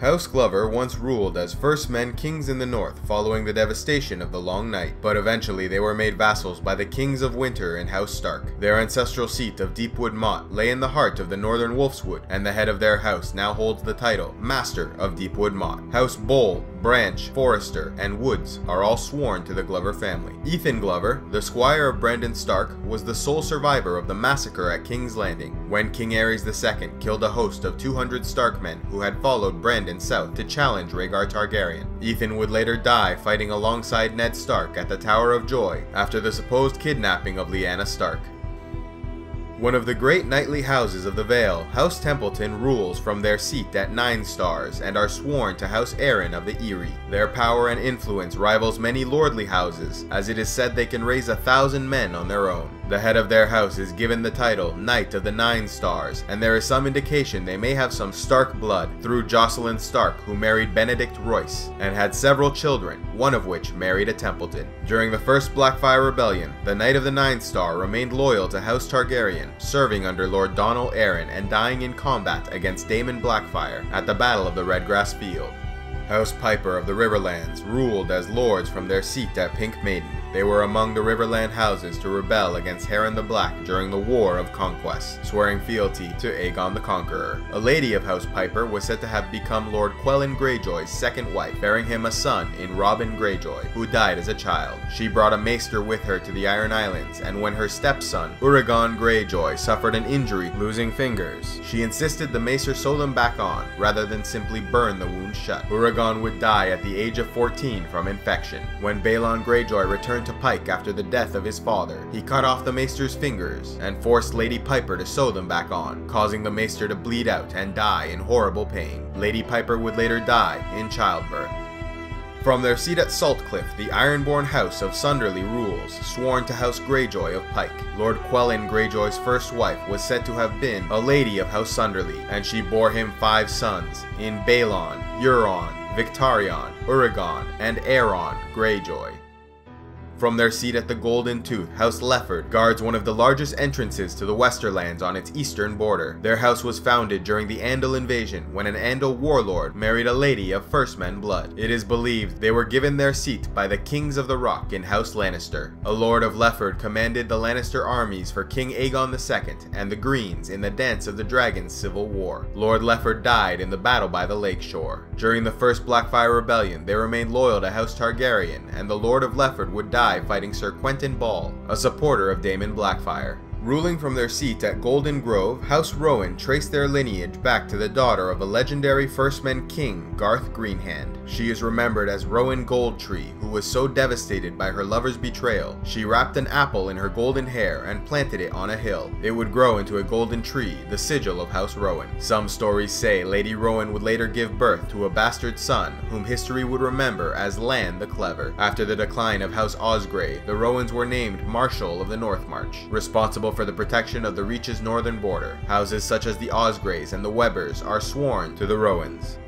House Glover once ruled as first men kings in the north following the devastation of the Long Night, but eventually they were made vassals by the kings of winter and House Stark. Their ancestral seat of Deepwood Motte lay in the heart of the northern Wolfswood, and the head of their house now holds the title Master of Deepwood Motte. House Boles, Branch, Forrester, and Woods are all sworn to the Glover family. Ethan Glover, the squire of Brandon Stark, was the sole survivor of the massacre at King's Landing, when King Aerys II killed a host of 200 Stark men who had followed Brandon south to challenge Rhaegar Targaryen. Ethan would later die fighting alongside Ned Stark at the Tower of Joy after the supposed kidnapping of Lyanna Stark. One of the great knightly houses of the Vale, House Templeton rules from their seat at Nine Stars and are sworn to House Arryn of the Eyrie. Their power and influence rivals many lordly houses, as it is said they can raise a thousand men on their own. The head of their house is given the title Knight of the Nine Stars, and there is some indication they may have some Stark blood through Jocelyn Stark, who married Benedict Royce, and had several children, one of which married a Templeton. During the First Blackfyre Rebellion, the Knight of the Nine Star remained loyal to House Targaryen, serving under Lord Donal Arryn and dying in combat against Daemon Blackfyre at the Battle of the Redgrass Field. House Piper of the Riverlands ruled as lords from their seat at Pink Maiden. They were among the Riverland houses to rebel against Harren the Black during the War of Conquest, swearing fealty to Aegon the Conqueror. A lady of House Piper was said to have become Lord Quellon Greyjoy's second wife, bearing him a son in Robin Greyjoy, who died as a child. She brought a maester with her to the Iron Islands, and when her stepson, Urrigon Greyjoy, suffered an injury, losing fingers, she insisted the maester sew them back on, rather than simply burn the wound shut. Urrigon would die at the age of 14 from infection. When Balon Greyjoy returned to Pike after the death of his father. He cut off the maester's fingers and forced Lady Piper to sew them back on, causing the maester to bleed out and die in horrible pain. Lady Piper would later die in childbirth. From their seat at Saltcliffe, the Ironborn House of Sunderly rules, sworn to House Greyjoy of Pike. Lord Quellon Greyjoy's first wife was said to have been a lady of House Sunderly, and she bore him five sons, in Balon, Euron, Victarion, Urrigon, and Aeron Greyjoy. From their seat at the Golden Tooth, House Lefford guards one of the largest entrances to the Westerlands on its eastern border. Their house was founded during the Andal invasion when an Andal warlord married a lady of First Men blood. It is believed they were given their seat by the Kings of the Rock in House Lannister. A lord of Lefford commanded the Lannister armies for King Aegon II and the Greens in the Dance of the Dragons civil war. Lord Lefford died in the battle by the lakeshore. During the First Blackfyre Rebellion, they remained loyal to House Targaryen, and the Lord of Lefford would die fighting Sir Quentyn Ball, a supporter of Daemon Blackfyre. Ruling from their seat at Golden Grove, House Rowan traced their lineage back to the daughter of a legendary First Men king, Garth Greenhand. She is remembered as Rowan Goldtree, who was so devastated by her lover's betrayal, she wrapped an apple in her golden hair and planted it on a hill. It would grow into a golden tree, the sigil of House Rowan. Some stories say Lady Rowan would later give birth to a bastard son, whom history would remember as Lann the Clever. After the decline of House Osgrey, the Rowans were named Marshal of the North March, responsible for the protection of the Reach's northern border. Houses such as the Osgreys and the Webbers are sworn to the Rowans.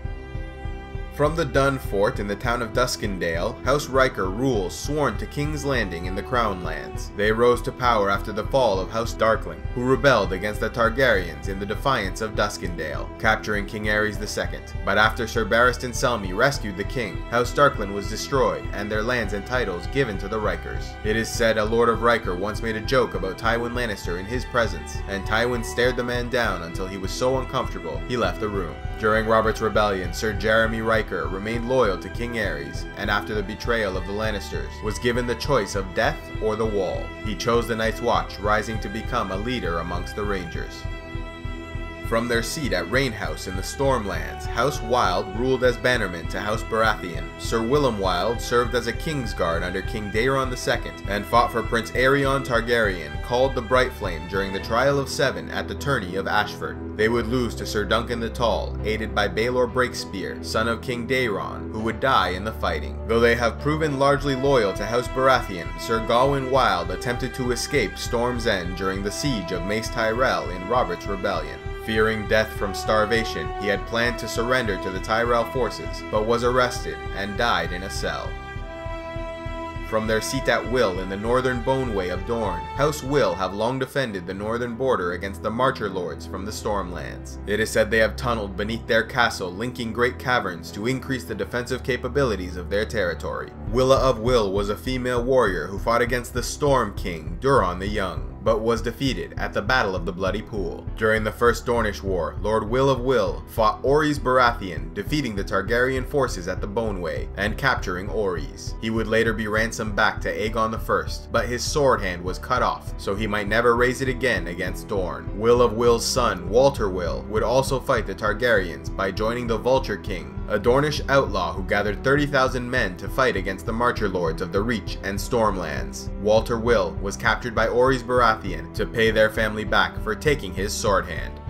From the Dun Fort in the town of Duskendale, House Rykker rules sworn to King's Landing in the Crown Lands. They rose to power after the fall of House Darklyn, who rebelled against the Targaryens in the defiance of Duskendale, capturing King Aerys II. But after Sir Barristan Selmy rescued the king, House Darklyn was destroyed and their lands and titles given to the Rykkers. It is said a Lord of Rykker once made a joke about Tywin Lannister in his presence, and Tywin stared the man down until he was so uncomfortable he left the room. During Robert's rebellion, Sir Jaremy Rykker remained loyal to King Aerys, and after the betrayal of the Lannisters, was given the choice of death or the wall. He chose the Night's Watch, rising to become a leader amongst the Rangers. From their seat at Rainhouse in the Stormlands, House Wylde ruled as bannerman to House Baratheon. Sir Willem Wylde served as a Kingsguard under King Daeron II and fought for Prince Aerion Targaryen, called the Bright Flame during the Trial of Seven at the tourney of Ashford. They would lose to Sir Duncan the Tall, aided by Baelor Breakspear, son of King Daeron, who would die in the fighting. Though they have proven largely loyal to House Baratheon, Sir Gawen Wylde attempted to escape Storm's End during the siege of Mace Tyrell in Robert's Rebellion. Fearing death from starvation, he had planned to surrender to the Tyrell forces, but was arrested and died in a cell. from their seat at Wyl in the northern Boneway of Dorne, House Wyl have long defended the northern border against the Marcher Lords from the Stormlands. It is said they have tunneled beneath their castle, linking great caverns to increase the defensive capabilities of their territory. Willa of Wyl was a female warrior who fought against the Storm King, Duron the Young but was defeated at the Battle of the Bloody Pool. During the First Dornish War, Lord Wyl of Wyl fought Orys Baratheon, defeating the Targaryen forces at the Boneway and capturing Orys. He would later be ransomed back to Aegon I, but his sword hand was cut off, so he might never raise it again against Dorne. Wyl of Wyl's son, Walter Wyl, would also fight the Targaryens by joining the Vulture King, a Dornish outlaw who gathered 30,000 men to fight against the Marcher Lords of the Reach and Stormlands. Walter Wyl was captured by Orys Baratheon to pay their family back for taking his sword hand.